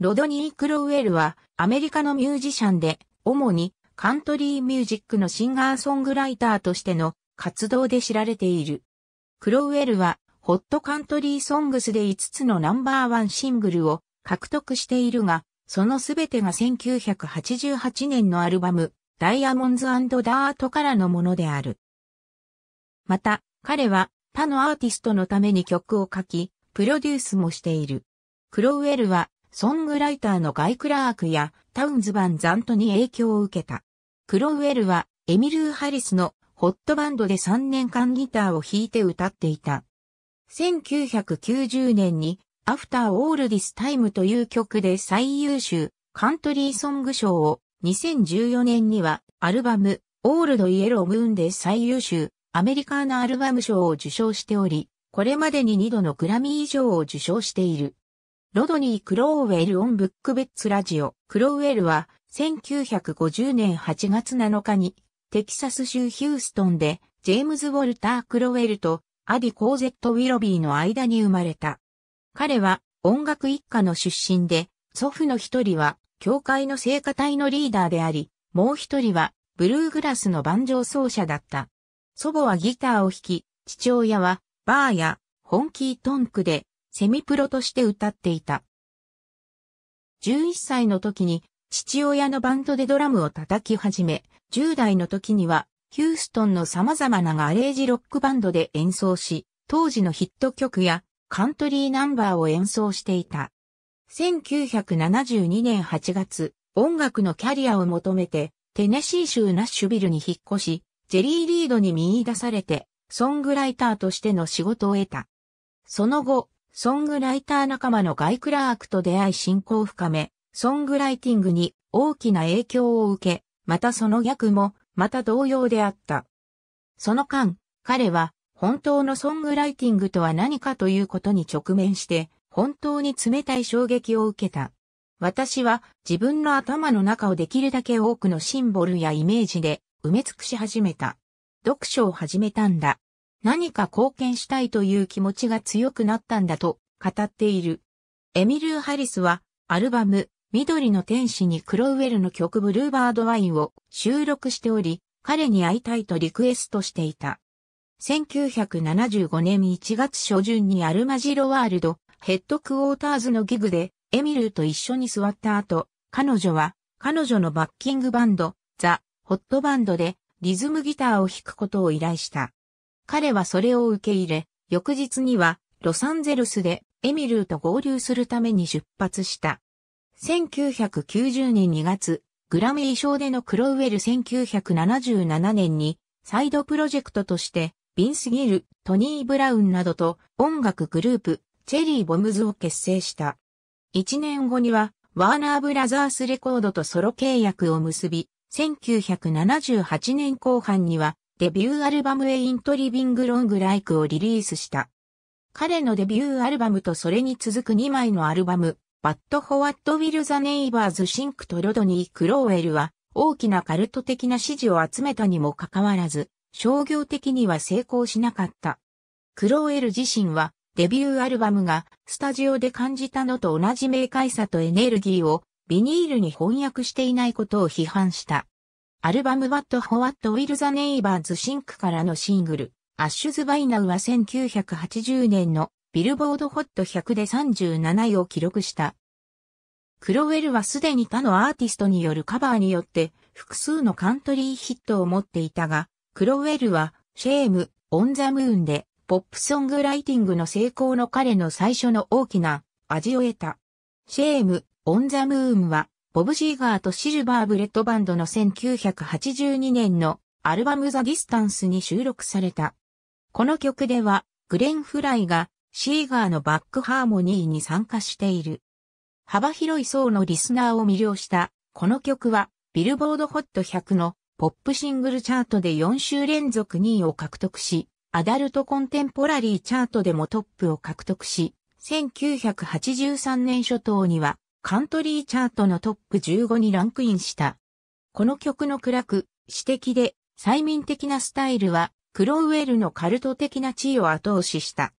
ロドニー・クロウェルはアメリカのミュージシャンで、主にカントリーミュージックのシンガーソングライターとしての活動で知られている。クロウェルはホットカントリーソングスで5つのナンバーワンシングルを獲得しているが、そのすべてが1988年のアルバム、ダイヤモンズダートからのものである。また、彼は他のアーティストのために曲を書き、プロデュースもしている。クロウェルはソングライターのガイ・クラークやタウンズ・バン・ザントに影響を受けた。クロウェルはエミルー・ハリスのホットバンドで3年間ギターを弾いて歌っていた。1990年に After All This Time という曲で最優秀カントリーソング賞を2014年にはアルバム Old Yellow Moon で最優秀アメリカーナアルバム賞を受賞しており、これまでに2度のグラミー賞を受賞している。ロドニー・クローウェル・オン・ブックベッツ・ラジオ。クローウェルは1950年8月7日にテキサス州ヒューストンでジェームズ・ウォルター・クロウェルとアディ・コーゼット・ウィロビーの間に生まれた。彼は音楽一家の出身で、祖父の一人は教会の聖歌隊のリーダーであり、もう一人はブルーグラスの banjo 奏者だった。祖母はギターを弾き、父親はバーやホンキートンクでセミプロとして歌っていた。11歳の時に父親のバンドでドラムを叩き始め、10代の時にはヒューストンの様々なガレージロックバンドで演奏し、当時のヒット曲やカントリーナンバーを演奏していた。1972年8月、音楽のキャリアを求めて、テネシー州ナッシュビルに引っ越し、ジェリー・リードに見出されて、ソングライターとしての仕事を得た。その後、ソングライター仲間のガイ・クラークと出会い親交を深め、ソングライティングに大きな影響を受け、またその逆も、また同様であった。その間、彼は、本当のソングライティングとは何かということに直面して、本当に冷たい衝撃を受けた。私は自分の頭の中をできるだけ多くのシンボルやイメージで埋め尽くし始めた。読書を始めたんだ。何か貢献したいという気持ちが強くなったんだと語っている。エミルー・ハリスはアルバム緑の天使にクロウェルの曲ブルーバードワインを収録しており、彼に会いたいとリクエストしていた。1975年1月初旬にアルマジロワールド、ヘッドクォーターズのギグでエミルーと一緒に座った後、彼女は彼女のバッキングバンド、ザ・ホットバンドでリズムギターを弾くことを依頼した。彼はそれを受け入れ、翌日にはロサンゼルスでエミルーと合流するために出発した。1990年2月、グラミー賞でのクロウェル1977年にサイドプロジェクトとしてビンス・ギル、トニー・ブラウンなどと音楽グループチェリー・ボムズを結成した。一年後にはワーナーブラザースレコードとソロ契約を結び、1978年後半にはデビューアルバムエイントリビングロングライクをリリースした。彼のデビューアルバムとそれに続く2枚のアルバム、 But What Will the Neighbors Think とロドニー・クローエルは大きなカルト的な支持を集めたにもかかわらず、商業的には成功しなかった。クローエル自身はデビューアルバムがスタジオで感じたのと同じ明快さとエネルギーをビニールに翻訳していないことを批判した。アルバム But What Will the Neighbors Think からのシングル、 Ashes by Now は1980年のビルボードホット100で37位を記録した。クロウェルはすでに他のアーティストによるカバーによって複数のカントリーヒットを持っていたが、クロウェルは Shame on the Moon でポップソングライティングの成功の彼の最初の大きな味を得た。 Shame on the Moon はボブ・シーガーとシルバーブレッドバンドの1982年のアルバム The Distance に収録された。この曲ではグレン・フライがシーガーのバックハーモニーに参加している。幅広い層のリスナーを魅了したこの曲はビルボードホット100のポップシングルチャートで4週連続2位を獲得し、アダルトコンテンポラリーチャートでもトップを獲得し、1983年初頭にはカントリーチャートのトップ15にランクインした。この曲の暗く、詩的で、催眠的なスタイルは、クロウェルのカルト的な地位を後押しした。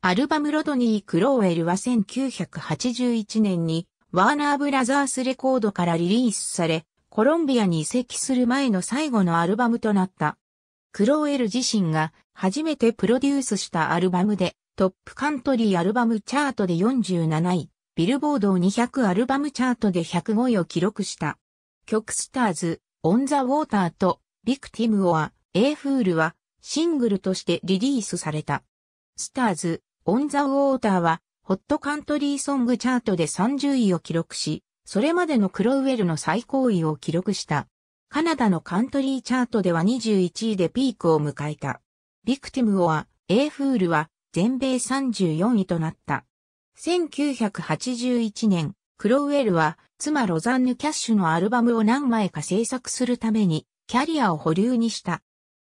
アルバムロドニー・クロウェルは1981年に、ワーナーブラザースレコードからリリースされ、コロンビアに移籍する前の最後のアルバムとなった。クローエル自身が初めてプロデュースしたアルバムでトップカントリーアルバムチャートで47位、ビルボード200アルバムチャートで105位を記録した。曲 Stars on the Water と Victim or a Fool はシングルとしてリリースされた。Stars on the Water はホットカントリーソングチャートで30位を記録し、それまでのクロウェルの最高位を記録した。カナダのカントリーチャートでは21位でピークを迎えた。 Victim or a Fool は全米34位となった。1981年、クロウェルは妻ロザンヌ・キャッシュのアルバムを何枚か制作するためにキャリアを保留にした。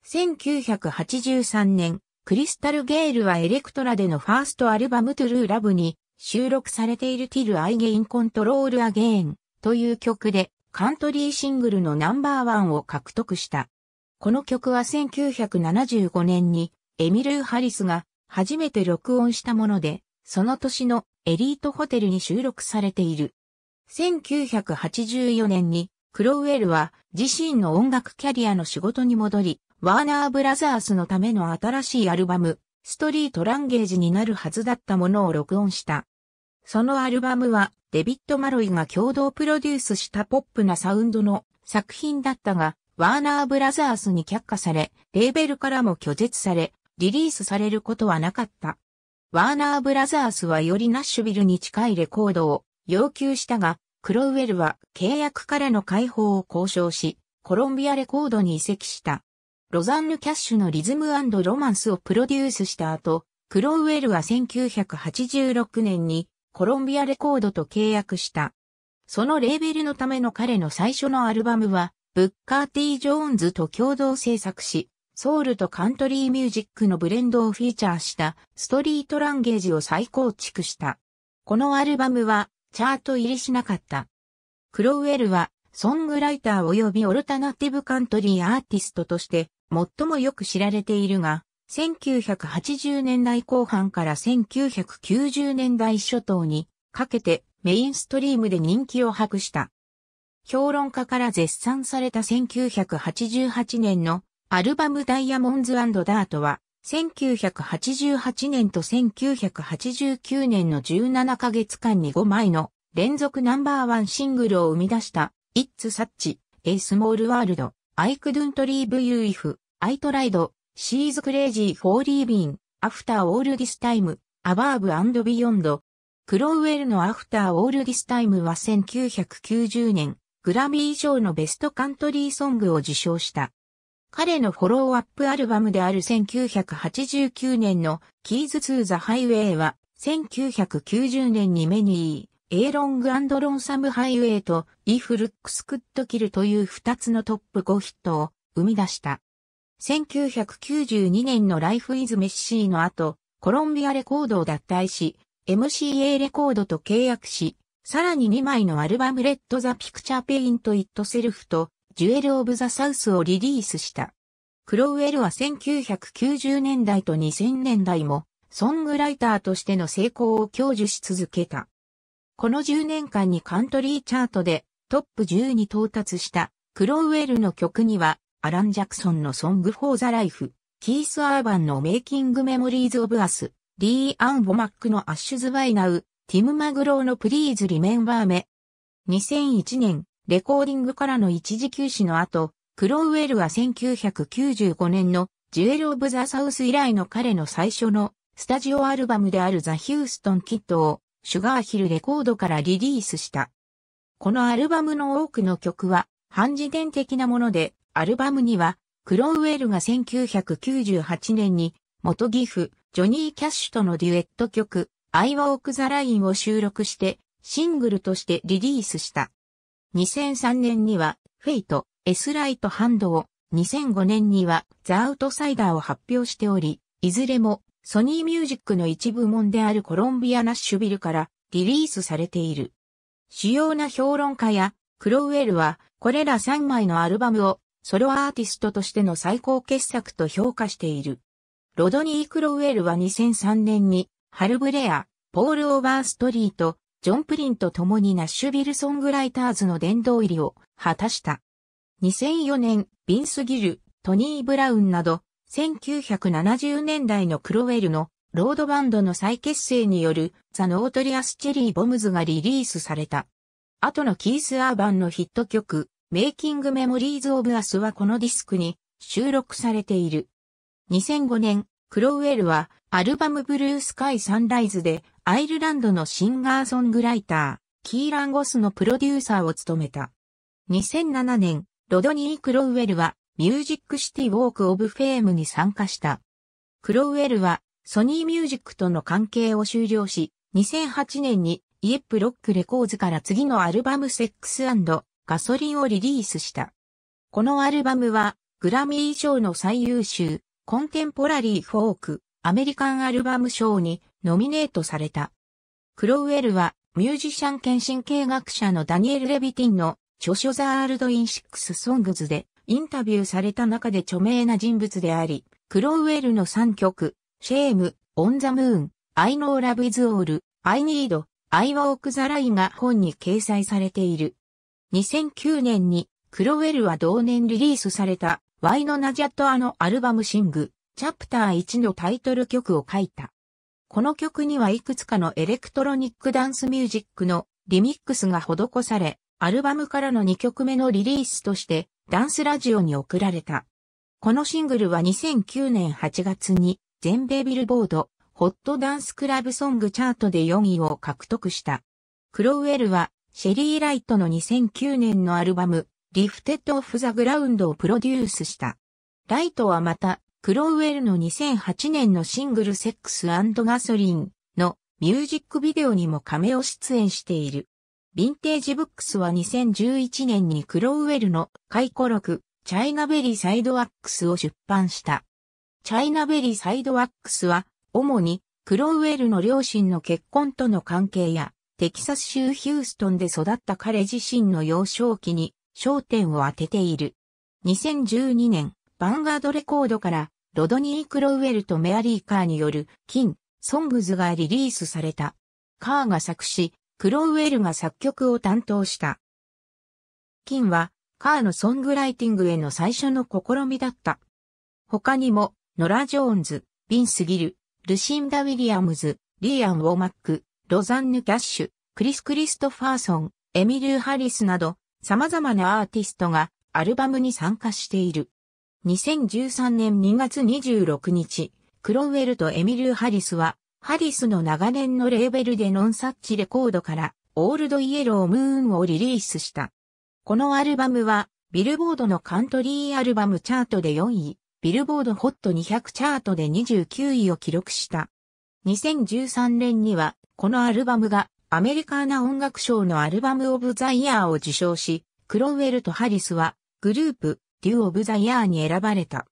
1983年、クリスタル・ゲールはエレクトラでのファーストアルバム True Love に収録されている'Til I Gain Control Again という曲でカントリーシングルのナンバーワンを獲得した。この曲は1975年にエミルー・ハリスが初めて録音したもので、その年の Elite Hotel に収録されている。1984年にクロウェルは自身の音楽キャリアの仕事に戻り、ワーナーブラザースのための新しいアルバム、 Street Language になるはずだったものを録音した。そのアルバムはデビッド・マロイが共同プロデュースしたポップなサウンドの作品だったが、ワーナーブラザースに却下され、レーベルからも拒絶され、リリースされることはなかった。ワーナーブラザースはよりナッシュビルに近いレコードを要求したが、クロウェルは契約からの解放を交渉し、コロンビアレコードに移籍した。ロザンヌ・キャッシュのリズムロマンスをプロデュースした後、クロウェルは1986年にコロンビアレコードと契約した。そのレーベルのための彼の最初のアルバムは、ブッカーティ・ジョーンズと共同制作し、ソウルとカントリーミュージックのブレンドをフィーチャーしたストリートランゲージを再構築した。このアルバムはチャート入りしなかった。クロウェルはソングライター及びオルタナティブカントリーアーティストとして最もよく知られているが、1980年代後半から1990年代初頭にかけてメインストリームで人気を博した。評論家から絶賛された1988年のアルバムダイヤモンズダートは、1988年と1989年の17ヶ月間に5枚の連続ナンバーワンシングルを生み出した It's Such a Small World I Couldn't Leave You If I Tried She's Crazy for Leaving After All This Time Above and Beyond クロウェルの After All This Time は1990年グラミー賞のベストカントリーソングを受賞した。彼のフォローアップアルバムである1989年の Keys to the Highway は、1990年に Many a Long and Lonesome Highway と、 If Looks Could Kill という2つのトップ5ヒットを生み出した。1992年の Life Is Messy の後、コロンビアレコードを脱退し、MCA レコードと契約し、さらに2枚のアルバム Let the Picture Paint Itself と Jewel of the South をリリースした。クロウェルは1990年代と2000年代も、ソングライターとしての成功を享受し続けた。この10年間にカントリーチャートでトップ10に到達したクロウェルの曲には、アラン・ジャクソンの Song for the Life、キース・アーバンの Making Memories of Us、リー・アン・ウォマックの Ashes by Now、ティム・マグローの Please Remember Me。2001年、レコーディングからの一時休止の後、クロウェルは1995年の Jewel of the South 以来の彼の最初のスタジオアルバムである The Houston Kid をシュガーヒルレコードからリリースした。このアルバムの多くの曲は半自伝的なもので、アルバムにはクロウェルが1998年に元義父、ジョニー・キャッシュとのデュエット曲、I Walk the Line を収録してシングルとしてリリースした。2003年には、 Fate's Right Hand を、2005年には、 The Outsider を発表しており、いずれも、ソニーミュージックの一部門であるコロンビア・ナッシュビルからリリースされている。主要な評論家や、クロウェルは、これら3枚のアルバムを、ソロアーティストとしての最高傑作と評価している。ロドニー・クロウェルは2003年に、ハルブレア、ポール・オーバーストリート、ジョン・プリンと共にナッシュビル・ソングライターズの殿堂入りを果たした。2004年、ビンス・ギル、トニー・ブラウンなど、1970年代のクロウェルのロードバンドの再結成による The Notorious Cherry Bombs がリリースされた。後のキース・アーバンのヒット曲、 Making Memories of Us はこのディスクに収録されている。2005年、クロウェルはアルバム Blue Sky Sunrise でアイルランドのシンガーソングライター、キーラン・ゴスのプロデューサーを務めた。2007年、ロドニー・クロウェルは Music City Walk of Fame に参加した。クロウェルはソニーミュージックとの関係を終了し、2008年にイエップロックレコーズから次のアルバム Sex Gasoline をリリースした。このアルバムはグラミー賞の最優秀コンテンポラリーフォークアメリカンアルバム賞にノミネートされた。クロウェルはミュージシャン兼神経学者のダニエル・レビティンの著書 The World in Six Songs でインタビューされた中で著名な人物であり、クロウェルの3曲、 Shame on the Moon、I Know Love Is All I Need, I Walk the Line が本に掲載されている。2009年にクロウェルは同年リリースされたワイノナジャットアのアルバムシング、チャプター1のタイトル曲を書いた。この曲にはいくつかのエレクトロニックダンスミュージックのリミックスが施され、アルバムからの2曲目のリリースとしてダンスラジオに送られた。このシングルは2009年8月に全米ビルボードホットダンスクラブソングチャートで4位を獲得した。クロウェルはシェリー・ライトの2009年のアルバムリフテッド・オフ・ザ・グラウンドをプロデュースした。ライトはまたクロウェルの2008年のシングルセックスガソリンのミュージックビデオにもカメオ出演している。ヴィンテージブックスは2011年にクロウェルの回顧録、チャイナベリーサイドワックスを出版した。チャイナベリーサイドワックスは、主にクロウェルの両親の結婚との関係や、テキサス州ヒューストンで育った彼自身の幼少期に焦点を当てている。2012年、バンガードレコードからロドニー・クロウェルとメアリー・カーによる金、ソングズがリリースされた。カーが作詞、クロウェルが作曲を担当した。金は、カーのソングライティングへの最初の試みだった。他にも、ノラ・ジョーンズ、ビンス・ギル、ルシンダ・ウィリアムズ、リーアン・ウォーマック、ロザンヌ・キャッシュ、クリス・クリストファーソン、エミルー・ハリスなど、様々なアーティストがアルバムに参加している。2013年2月26日、クロウェルとエミルー・ハリスはハリスの長年のレーベルでノンサッチレコードからオールドイエロームーンをリリースした。このアルバムはビルボードのカントリーアルバムチャートで4位、ビルボードホット200チャートで29位を記録した。2013年にはこのアルバムがアメリカーナ音楽賞のアルバムオブザイヤーを受賞し、クロウェルとハリスはグループデュオブザイヤーに選ばれた。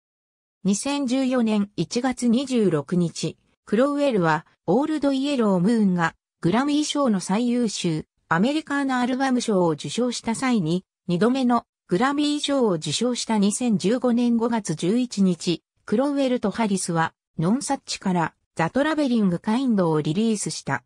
2014年1月26日、クロウェルは、オールドイエロームーンが、グラミー賞の最優秀、アメリカーナアルバム賞を受賞した際に、二度目のグラミー賞を受賞した2015年5月11日、クロウェルとハリスは、ノンサッチから The Traveling Kind をリリースした。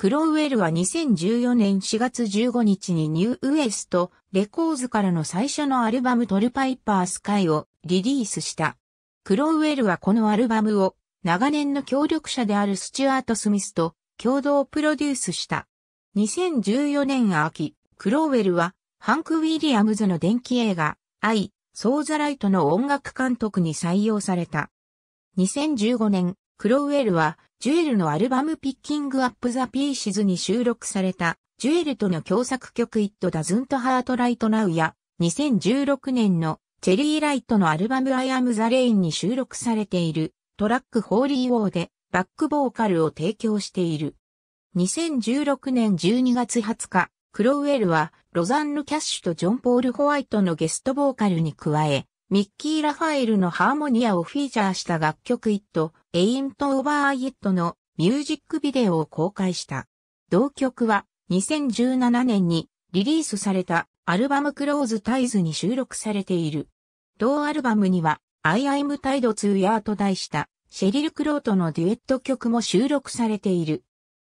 クロウェルは2014年4月15日にニューウエストレコーズからの最初のアルバム Tarpaper Sky をリリースした。クロウェルはこのアルバムを長年の協力者であるスチュアート・スミスと共同プロデュースした。2014年秋、クロウェルはハンク・ウィリアムズの伝記映画、 I Saw the Light の音楽監督に採用された。2015年、クロウェルはジュエルのアルバム Picking Up the Pieces に収録されたジュエルとの共作曲 It Doesn't Hurt Right Now や2016年のチェリー・ライトのアルバム I Am the Rain に収録されているトラック Holy War でバックボーカルを提供している。2016年12月20日、クロウェルはロザンヌ・キャッシュとジョン・ポール・ホワイトのゲストボーカルに加え、ミッキー・ラファエルのハーモニカをフィーチャーした楽曲 It Ain't Over Yet のミュージックビデオを公開した。同曲は2017年にリリースされたアルバムクローズタイズに収録されている。同アルバムには I am Tide to Year と題したシェリル・クロートのデュエット曲も収録されている。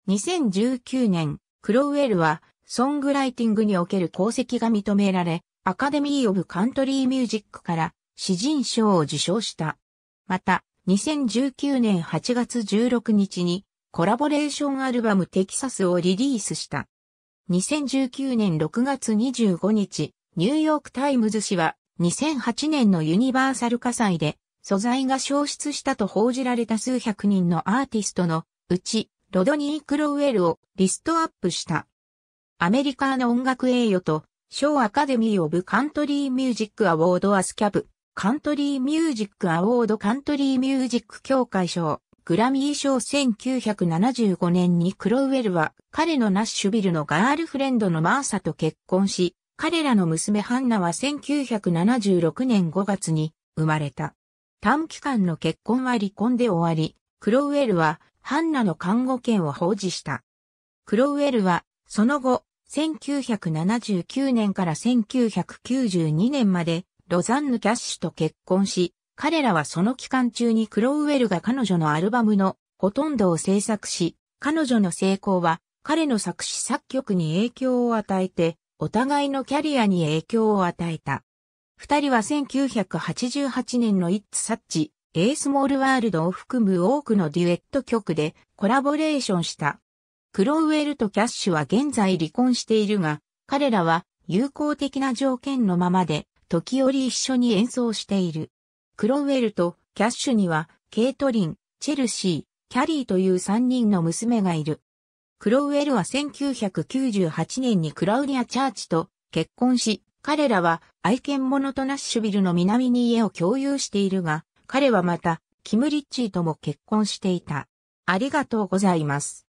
2019年、クロウェルはソングライティングにおける功績が認められ、アカデミー・オブ・カントリー・ミュージックから詩人賞を受賞した。また、2019年8月16日にコラボレーションアルバムテキサスをリリースした。2019年6月25日、ニューヨークタイムズ紙は2008年のユニバーサル火災で素材が消失したと報じられた数百人のアーティストのうち、ロドニー・クロウェルをリストアップした。アメリカの音楽栄誉と賞、アカデミー・オブ・カントリー・ミュージック・アウォード・ ASCAP、カントリー・ミュージック・アウォード・カントリー・ミュージック協会賞、グラミー賞1975年にクロウェルは彼のナッシュビルのガールフレンドのマーサと結婚し、彼らの娘ハンナは1976年5月に生まれた。短期間の結婚は離婚で終わり、クロウェルはハンナの看護権を放置した。クロウェルはその後、1979年から1992年までロザンヌ・キャッシュと結婚し、彼らはその期間中にクロウェルが彼女のアルバムのほとんどを制作し、彼女の成功は彼の作詞作曲に影響を与えて、お互いのキャリアに影響を与えた。二人は1988年の It's Such a Small World を含む多くのデュエット曲でコラボレーションした。クロウェルとキャッシュは現在離婚しているが、彼らは友好的な条件のままで時折一緒に演奏している。クロウェルとキャッシュにはケイトリン、チェルシー、キャリーという3人の娘がいる。クロウェルは1998年にクラウディア・チャーチと結婚し、彼らは愛犬モノトナッシュビルの南に家を共有しているが、彼はまた、キム・リッチーとも結婚していた。ありがとうございます。